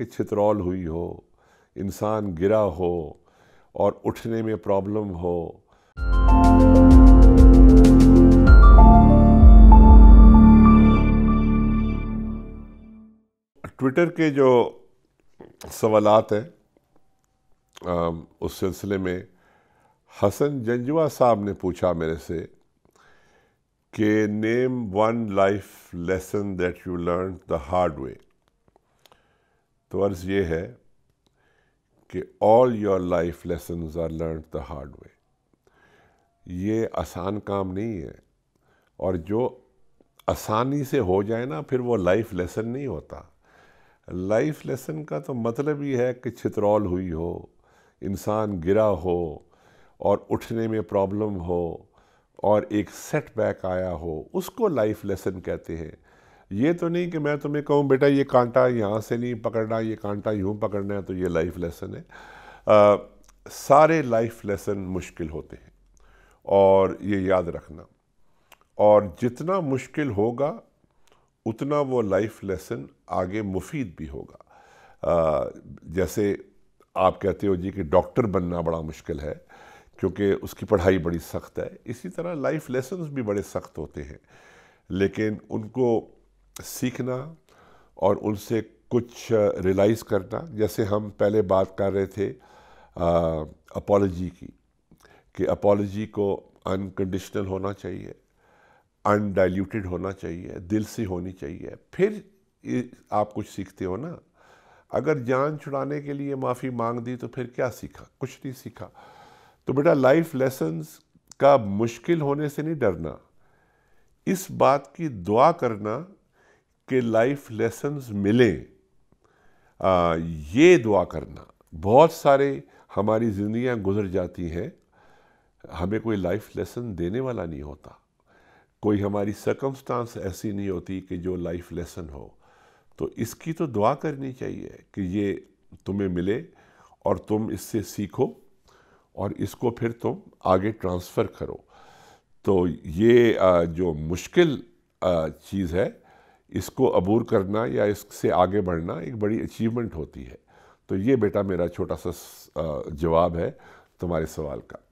कि छितरौल हुई हो, इंसान गिरा हो और उठने में प्रॉब्लम हो। ट्विटर के जो सवालात हैं उस सिलसिले में हसन जंजुआ साहब ने पूछा मेरे से कि name one life lesson that you learn the hard way तो अर्ज़ ये है कि all your life lesson are learn the hard way ये आसान काम नहीं है। और जो आसानी से हो जाए ना, फिर वो लाइफ लेसन नहीं होता। लाइफ लेसन का तो मतलब ही है कि छितरौल हुई हो, इंसान गिरा हो, और उठने में प्रॉब्लम हो, और एक सेटबैक आया हो, उसको लाइफ लेसन कहते हैं। ये तो नहीं कि मैं तुम्हें कहूँ बेटा ये कांटा यहाँ से नहीं पकड़ना ये कांटा यूँ पकड़ना है तो ये लाइफ लेसन है. आ, सारे लाइफ लेसन मुश्किल होते हैं और ये याद रखना। और जितना मुश्किल होगा उतना वो लाइफ लेसन आगे मुफीद भी होगा। आ, जैसे आप कहते हो जी कि डॉक्टर बनना बड़ा मुश्किल है क्योंकि उसकी पढ़ाई बड़ी सख्त है। इसी तरह लाइफ लेसन्स भी बड़े सख्त होते हैं लेकिन उनको सीखना और उनसे कुछ रियलाइज़ करना। जैसे हम पहले बात कर रहे थे अपॉलोजी की, कि अपॉलोजी को अनकंडीशनल होना चाहिए अनडाइल्यूटेड होना चाहिए, दिल से होनी चाहिए। फिर आप कुछ सीखते हो ना? अगर जान छुड़ाने के लिए माफ़ी मांग दी तो फिर क्या सीखा? कुछ नहीं सीखा। तो बेटा लाइफ लेसन्स का मुश्किल होने से नहीं डरना। इस बात की दुआ करना कि लाइफ लेसन्स मिले। आ, ये दुआ करना। बहुत सारे हमारी ज़िंदियाँ गुजर जाती हैं। हमें कोई लाइफ लेसन देने वाला नहीं होता। कोई हमारी सर्कमस्टांस ऐसी नहीं होती कि जो लाइफ लेसन हो। तो इसकी तो दुआ करनी चाहिए कि ये तुम्हें मिले और तुम इससे सीखो और इसको फिर तुम आगे ट्रांसफ़र करो। तो ये जो मुश्किल चीज़ है इसको अबूर करना या इससे आगे बढ़ना एक बड़ी अचीवमेंट होती है। तो ये बेटा मेरा छोटा सा जवाब है तुम्हारे सवाल का।